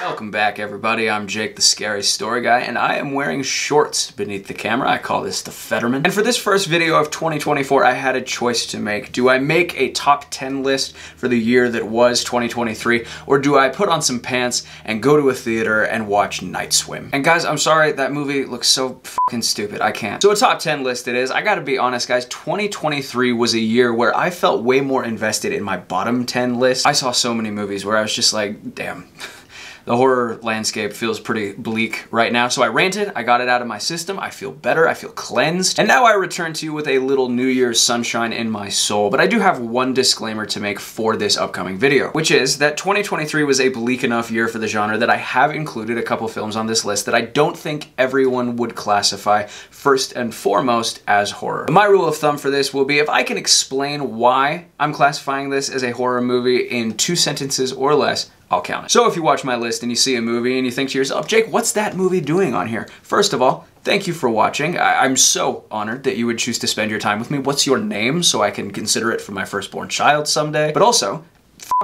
Welcome back everybody, I'm Jake the Scary Story Guy and I am wearing shorts beneath the camera. I call this the Fetterman. And for this first video of 2024, I had a choice to make. Do I make a top 10 list for the year that was 2023 or do I put on some pants and go to a theater and watch Night Swim? And guys, I'm sorry, that movie looks so fucking stupid, I can't. So a top 10 list it is. I gotta be honest guys, 2023 was a year where I felt way more invested in my bottom 10 list. I saw so many movies where I was just like, damn the horror landscape feels pretty bleak right now. So I ranted, I got it out of my system, I feel better, I feel cleansed, and now I return to you with a little New Year's sunshine in my soul. But I do have one disclaimer to make for this upcoming video, which is that 2023 was a bleak enough year for the genre that I have included a couple films on this list that I don't think everyone would classify first and foremost as horror. My rule of thumb for this will be if I can explain why I'm classifying this as a horror movie in two sentences or less, I'll count it. So if you watch my list and you see a movie and you think to yourself, Jake, what's that movie doing on here? First of all, thank you for watching. I am so honored that you would choose to spend your time with me. What's your name so I can consider it for my firstborn child someday? But also,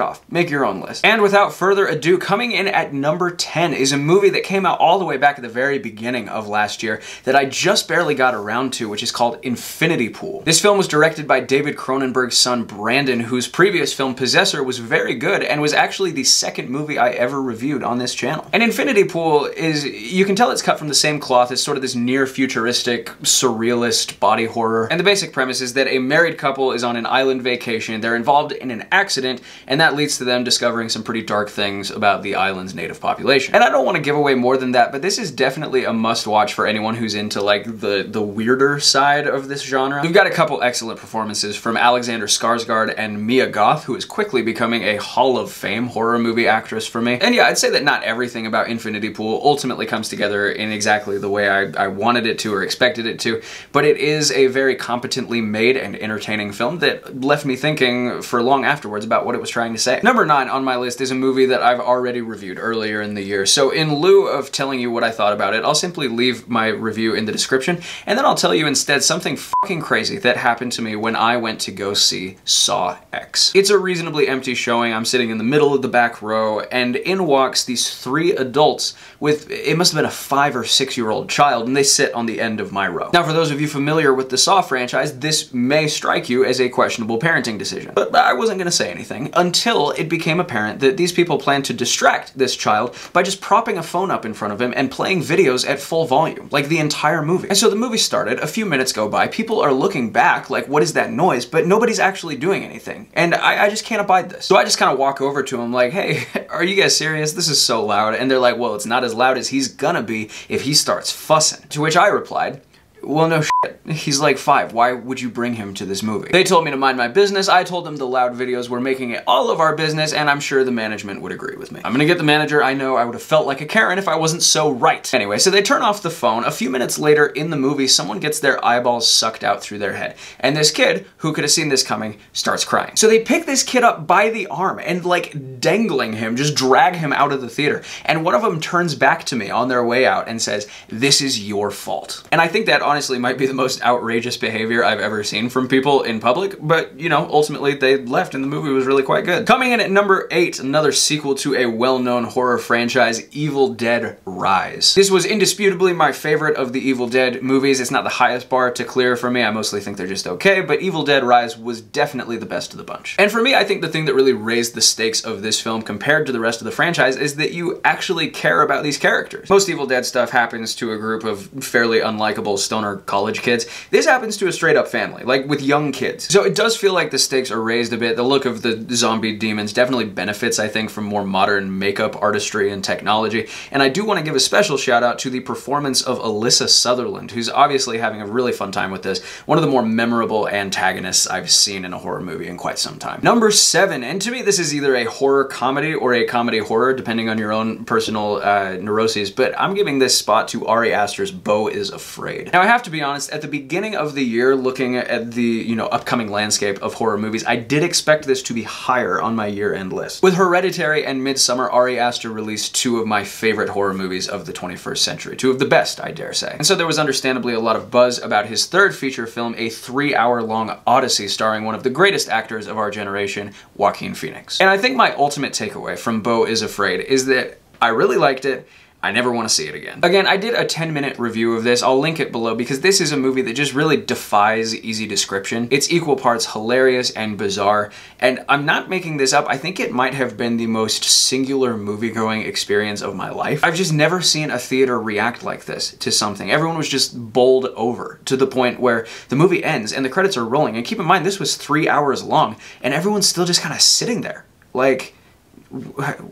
off. Make your own list. And without further ado, coming in at number 10 is a movie that came out all the way back at the very beginning of last year that I just barely got around to, which is called Infinity Pool. This film was directed by David Cronenberg's son Brandon, whose previous film Possessor was very good and was actually the second movie I ever reviewed on this channel. And Infinity Pool is, you can tell it's cut from the same cloth as sort of this near futuristic, surrealist body horror. And the basic premise is that a married couple is on an island vacation, they're involved in an accident, and that leads to them discovering some pretty dark things about the island's native population. And I don't want to give away more than that, but this is definitely a must-watch for anyone who's into like the, the weirder side of this genre. We've got a couple excellent performances from Alexander Skarsgård and Mia Goth, who is quickly becoming a Hall of Fame horror movie actress for me. And yeah, I'd say that not everything about Infinity Pool ultimately comes together in exactly the way I, I wanted it to or expected it to, but it is a very competently made and entertaining film that left me thinking for long afterwards about what it was trying to say. Number nine on my list is a movie that I've already reviewed earlier in the year. So in lieu of telling you what I thought about it, I'll simply leave my review in the description, and then I'll tell you instead something fucking crazy that happened to me when I went to go see Saw X. It's a reasonably empty showing. I'm sitting in the middle of the back row, and in walks these three adults with, it must have been a five or six year old child, and they sit on the end of my row. Now, for those of you familiar with the Saw franchise, this may strike you as a questionable parenting decision, but I wasn't gonna say anything until it became apparent that these people planned to distract this child by just propping a phone up in front of him and playing videos at full volume, like the entire movie. And so the movie started, a few minutes go by, people are looking back like, what is that noise? But nobody's actually doing anything. And I, I just can't abide this. So I just kind of walk over to them like, hey, are you guys serious? This is so loud. And they're like, well, it's not as loud as he's gonna be if he starts fussing. To which I replied, well, no shit. He's like five. Why would you bring him to this movie? They told me to mind my business. I told them the loud videos were making it all of our business, and I'm sure the management would agree with me. I'm gonna get the manager. I know I would have felt like a Karen if I wasn't so right. Anyway, so they turn off the phone. A few minutes later in the movie, someone gets their eyeballs sucked out through their head. And this kid, who could have seen this coming, starts crying. So they pick this kid up by the arm and like dangling him, just drag him out of the theater. And one of them turns back to me on their way out and says, this is your fault. And I think that honestly might be the most outrageous behavior I've ever seen from people in public, but you know, ultimately they left and the movie was really quite good. Coming in at number eight, another sequel to a well-known horror franchise, Evil Dead Rise. This was indisputably my favorite of the Evil Dead movies. It's not the highest bar to clear for me. I mostly think they're just okay, but Evil Dead Rise was definitely the best of the bunch. And for me, I think the thing that really raised the stakes of this film compared to the rest of the franchise is that you actually care about these characters. Most Evil Dead stuff happens to a group of fairly unlikable stoner college kids. This happens to a straight up family, like with young kids. So it does feel like the stakes are raised a bit. The look of the zombie demons definitely benefits, I think, from more modern makeup artistry and technology. And I do want to give a special shout out to the performance of Alyssa Sutherland, who's obviously having a really fun time with this. One of the more memorable antagonists I've seen in a horror movie in quite some time. Number seven, and to me this is either a horror comedy or a comedy horror, depending on your own personal uh, neuroses, but I'm giving this spot to Ari Aster's Beau is Afraid. Now I have to be honest, at the beginning of the year, looking at the, you know, upcoming landscape of horror movies, I did expect this to be higher on my year-end list. With Hereditary and Midsommar, Ari Aster released two of my favorite horror movies of the 21st century. Two of the best, I dare say. And so there was understandably a lot of buzz about his third feature film, a three-hour-long odyssey starring one of the greatest actors of our generation, Joaquin Phoenix. And I think my ultimate takeaway from Beau is Afraid is that I really liked it. I never want to see it again. Again, I did a 10 minute review of this. I'll link it below because this is a movie that just really defies easy description. It's equal parts hilarious and bizarre. And I'm not making this up. I think it might have been the most singular movie-going experience of my life. I've just never seen a theater react like this to something. Everyone was just bowled over to the point where the movie ends and the credits are rolling. And keep in mind, this was three hours long and everyone's still just kind of sitting there. Like,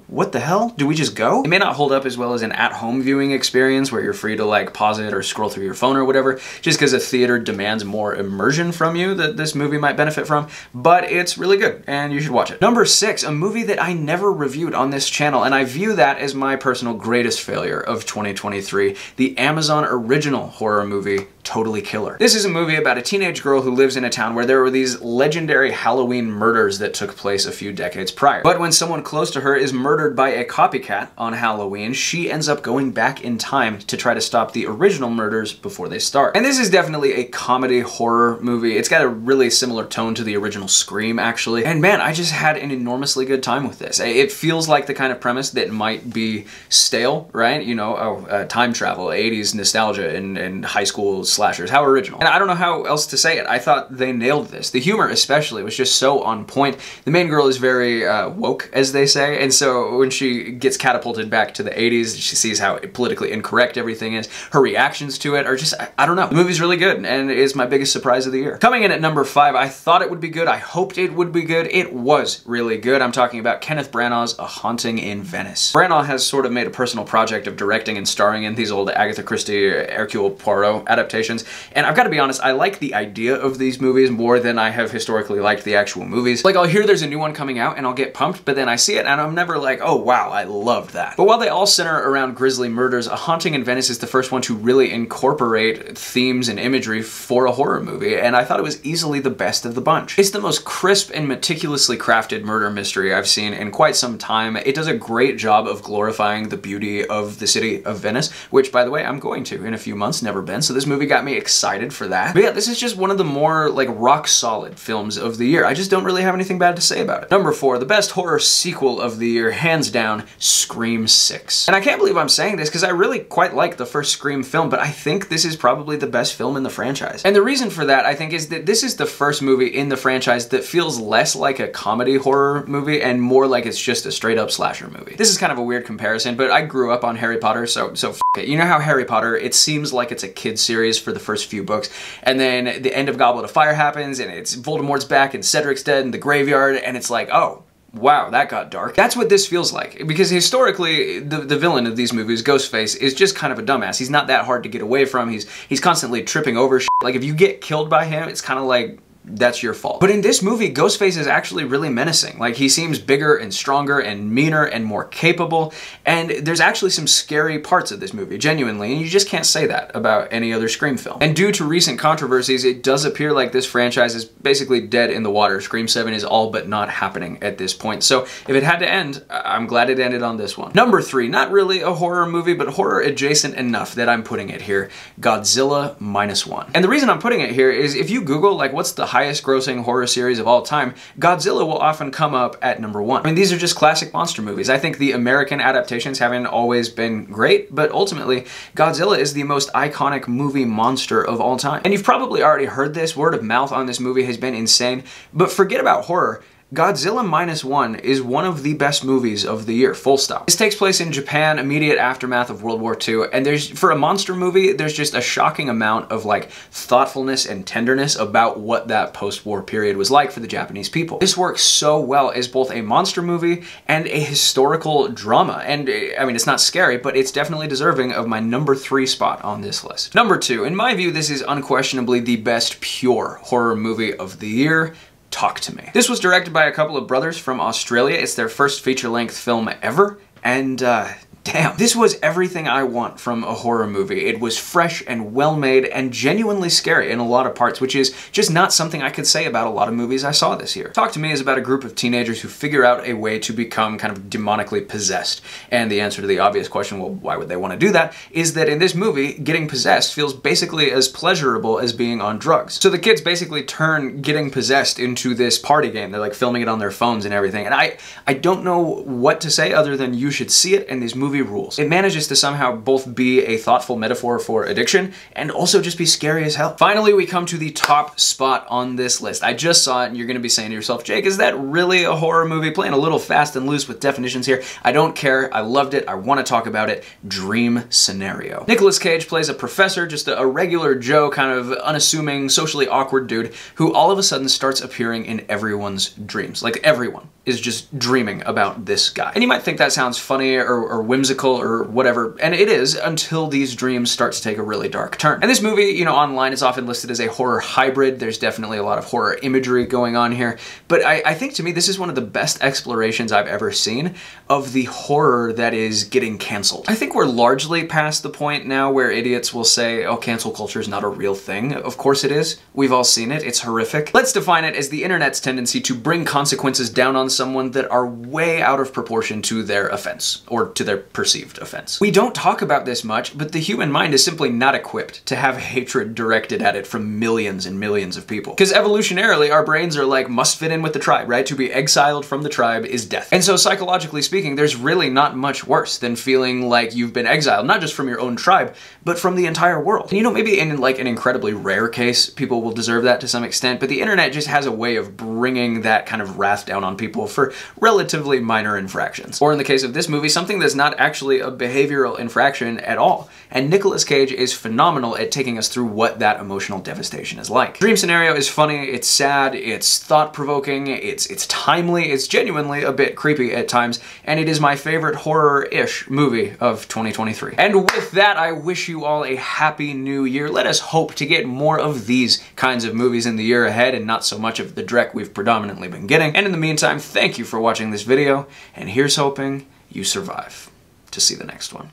what the hell? Do we just go? It may not hold up as well as an at-home viewing experience where you're free to like pause it or scroll through your phone or whatever, just because a theater demands more immersion from you that this movie might benefit from, but it's really good and you should watch it. Number six, a movie that I never reviewed on this channel, and I view that as my personal greatest failure of 2023, the Amazon original horror movie, Totally Killer. This is a movie about a teenage girl who lives in a town where there were these legendary Halloween murders that took place a few decades prior. But when someone close to her is murdered by a copycat on Halloween, she ends up going back in time to try to stop the original murders before they start. And this is definitely a comedy horror movie. It's got a really similar tone to the original Scream, actually. And man, I just had an enormously good time with this. It feels like the kind of premise that might be stale, right? You know, oh, uh, time travel, 80s nostalgia and, and high school slashers. How original. And I don't know how else to say it. I thought they nailed this. The humor especially was just so on point. The main girl is very uh, woke, as they say. And so when she gets catapulted back to the 80s, she sees how politically incorrect everything is. Her reactions to it are just, I, I don't know. The movie's really good and is my biggest surprise of the year. Coming in at number five, I thought it would be good. I hoped it would be good. It was really good. I'm talking about Kenneth Branagh's A Haunting in Venice. Branagh has sort of made a personal project of directing and starring in these old Agatha Christie, Hercule Poirot adaptations. And I've got to be honest, I like the idea of these movies more than I have historically liked the actual movies. Like I'll hear there's a new one coming out and I'll get pumped, but then I see it and I'm never like, oh wow, I loved that. But while they all center around grisly murders, A Haunting in Venice is the first one to really incorporate themes and imagery for a horror movie, and I thought it was easily the best of the bunch. It's the most crisp and meticulously crafted murder mystery I've seen in quite some time. It does a great job of glorifying the beauty of the city of Venice, which by the way, I'm going to in a few months, never been, so this movie got me excited for that. But yeah, this is just one of the more like rock solid films of the year. I just don't really have anything bad to say about it. Number four, the best horror sequel of the year hands down, Scream 6. And I can't believe I'm saying this because I really quite like the first Scream film, but I think this is probably the best film in the franchise. And the reason for that, I think, is that this is the first movie in the franchise that feels less like a comedy horror movie and more like it's just a straight up slasher movie. This is kind of a weird comparison, but I grew up on Harry Potter, so, so it. You know how Harry Potter, it seems like it's a kid series for the first few books, and then the end of Goblet of Fire happens, and it's Voldemort's back, and Cedric's dead in the graveyard, and it's like, oh, wow, that got dark. That's what this feels like. Because historically, the, the villain of these movies, Ghostface, is just kind of a dumbass. He's not that hard to get away from. He's he's constantly tripping over shit. Like, if you get killed by him, it's kind of like that's your fault. But in this movie, Ghostface is actually really menacing. Like, he seems bigger and stronger and meaner and more capable, and there's actually some scary parts of this movie, genuinely, and you just can't say that about any other Scream film. And due to recent controversies, it does appear like this franchise is basically dead in the water. Scream 7 is all but not happening at this point. So if it had to end, I'm glad it ended on this one. Number three, not really a horror movie, but horror adjacent enough that I'm putting it here, Godzilla Minus One. And the reason I'm putting it here is if you Google, like, what's the highest grossing horror series of all time, Godzilla will often come up at number one. I mean, these are just classic monster movies. I think the American adaptations haven't always been great, but ultimately, Godzilla is the most iconic movie monster of all time. And you've probably already heard this, word of mouth on this movie has been insane, but forget about horror. Godzilla Minus One is one of the best movies of the year, full stop. This takes place in Japan, immediate aftermath of World War II, and there's, for a monster movie, there's just a shocking amount of like thoughtfulness and tenderness about what that post-war period was like for the Japanese people. This works so well as both a monster movie and a historical drama, and I mean, it's not scary, but it's definitely deserving of my number three spot on this list. Number two, in my view, this is unquestionably the best pure horror movie of the year, Talk to Me. This was directed by a couple of brothers from Australia. It's their first feature-length film ever, and uh, Damn, this was everything I want from a horror movie. It was fresh and well made and genuinely scary in a lot of parts, which is just not something I could say about a lot of movies I saw this year. Talk to Me is about a group of teenagers who figure out a way to become kind of demonically possessed. And the answer to the obvious question, well, why would they want to do that, is that in this movie, getting possessed feels basically as pleasurable as being on drugs. So the kids basically turn getting possessed into this party game. They're like filming it on their phones and everything. And I, I don't know what to say other than you should see it, and these movies movie rules. It manages to somehow both be a thoughtful metaphor for addiction and also just be scary as hell. Finally, we come to the top spot on this list. I just saw it and you're gonna be saying to yourself, Jake, is that really a horror movie? Playing a little fast and loose with definitions here. I don't care. I loved it. I wanna talk about it. Dream Scenario. Nicolas Cage plays a professor, just a regular Joe, kind of unassuming, socially awkward dude who all of a sudden starts appearing in everyone's dreams. Like everyone is just dreaming about this guy. And you might think that sounds funny or, or, whimsical or whatever, and it is until these dreams start to take a really dark turn. And this movie, you know, online is often listed as a horror hybrid. There's definitely a lot of horror imagery going on here, but I, I think to me this is one of the best explorations I've ever seen of the horror that is getting canceled. I think we're largely past the point now where idiots will say, oh, cancel culture is not a real thing. Of course it is. We've all seen it. It's horrific. Let's define it as the internet's tendency to bring consequences down on someone that are way out of proportion to their offense, or to their perceived offense. We don't talk about this much, but the human mind is simply not equipped to have hatred directed at it from millions and millions of people. Because evolutionarily, our brains are like, must fit in with the tribe, right? To be exiled from the tribe is death. And so psychologically speaking, there's really not much worse than feeling like you've been exiled, not just from your own tribe, but from the entire world. And you know, maybe in like an incredibly rare case, people will deserve that to some extent, but the internet just has a way of bringing that kind of wrath down on people for relatively minor infractions. Or in the case of this movie, something that's not actually a behavioral infraction at all. And Nicolas Cage is phenomenal at taking us through what that emotional devastation is like. Dream Scenario is funny, it's sad, it's thought-provoking, it's, it's timely, it's genuinely a bit creepy at times, and it is my favorite horror-ish movie of 2023. And with that, I wish you all a happy new year. Let us hope to get more of these kinds of movies in the year ahead and not so much of the dreck we've predominantly been getting. And in the meantime, thank you for watching this video, and here's hoping you survive to see the next one.